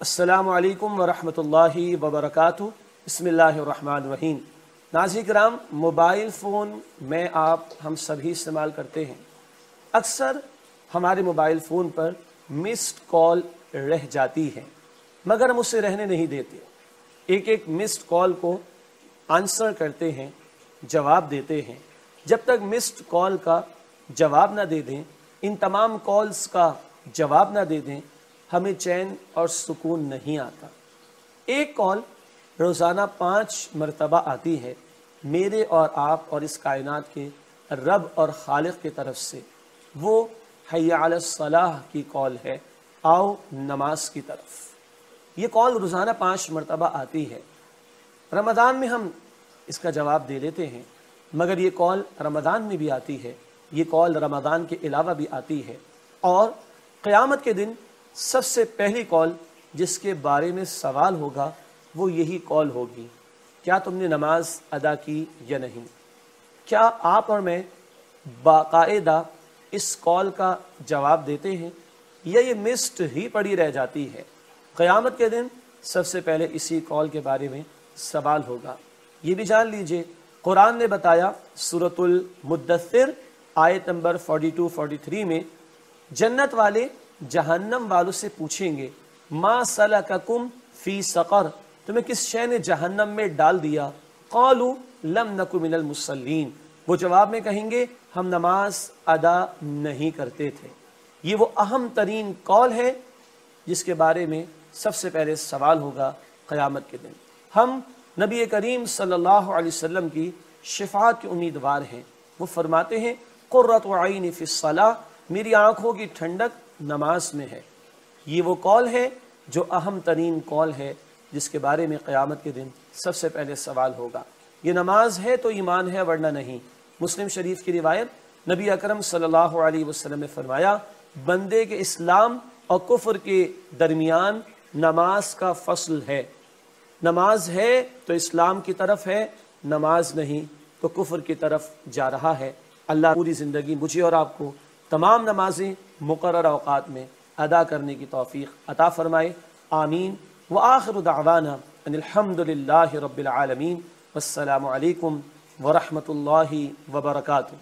السلام علیکم ورحمۃ اللہ وبرکاتہ۔ بسم اللہ الرحمن الرحیم۔ ناظرین کرام، موبائل فون میں آپ، ہم سبھی استعمال کرتے ہیں۔ اکثر ہمارے موبائل فون پر مسڈ کال رہ جاتی ہے، مگر ہم اسے رہنے نہیں دیتے۔ ایک ایک مسڈ کال کو آنسر کرتے ہیں، جواب دیتے ہیں۔ جب تک مسڈ کال کا جواب نہ دے دیں، ان تمام کالز کا جواب نہ دے دیں ہمیں چین اور سکون نہیں آتا۔ ایک کال روزانہ پانچ مرتبہ آتی ہے میرے اور آپ اور اس کائنات کے رب اور خالق کی طرف سے۔ وہ حیا الصلاح کی کال ہے، آؤ نماز کی طرف۔ یہ کال روزانہ پانچ مرتبہ آتی ہے۔ رمضان میں ہم اس کا جواب دے دیتے ہیں، مگر یہ کال رمضان میں بھی آتی ہے۔ یہ کال رمضان کے علاوہ بھی آتی ہے۔ اور قیامت کے دن سب سے پہلی کال جس کے بارے میں سوال ہوگا، وہ یہی کال ہوگی، کیا تم نے نماز ادا کی یا نہیں؟ کیا آپ اور میں باقاعدہ اس کال کا جواب دیتے ہیں یا یہ مسٹ ہی پڑی رہ جاتی ہے؟ قیامت کے دن سب سے پہلے اسی کال کے بارے میں سوال ہوگا۔ یہ بھی جان لیجیے، قرآن نے بتایا سورة المدثر آیت نمبر 42-43 میں جنت والے جہنم والوں سے پوچھیں گے، ما سلککم فی سقر؟ تمہیں کس شے نے جہنم میں ڈال دیا؟ قالو لم نکو من المسلین وہ جواب میں کہیں گے، ہم نماز ادا نہیں کرتے تھے۔ یہ وہ اہم ترین کال ہے جس کے بارے میں سب سے پہلے سوال ہوگا قیامت کے دن۔ ہم نبی کریم صلی اللہ علیہ وسلم کی شفاعت کے امیدوار ہیں۔ وہ فرماتے ہیں، قرۃ عین فی الصلاح میری آنکھوں کی ٹھنڈک نماز میں ہے۔ یہ وہ کال ہے جو اہم ترین کال ہے جس کے بارے میں قیامت کے دن سب سے پہلے سوال ہوگا۔ یہ نماز ہے تو ایمان ہے ورنہ نہیں۔ مسلم شریف کی روایت نبی اکرم صلی اللہ علیہ وسلم نے فرمایا، بندے کے اسلام اور کفر کے درمیان نماز کا فصل ہے۔ نماز ہے تو اسلام کی طرف ہے، نماز نہیں تو کفر کی طرف جا رہا ہے۔ اللہ پوری زندگی مجھے اور آپ کو تمام نمازیں مقرر اوقات میں ادا کرنے کی توفیق عطا فرمائے. آمین. وآخر دعوانا ان الحمد للہ رب العالمین. والسلام علیکم ورحمۃ اللہ وبرکاتہ.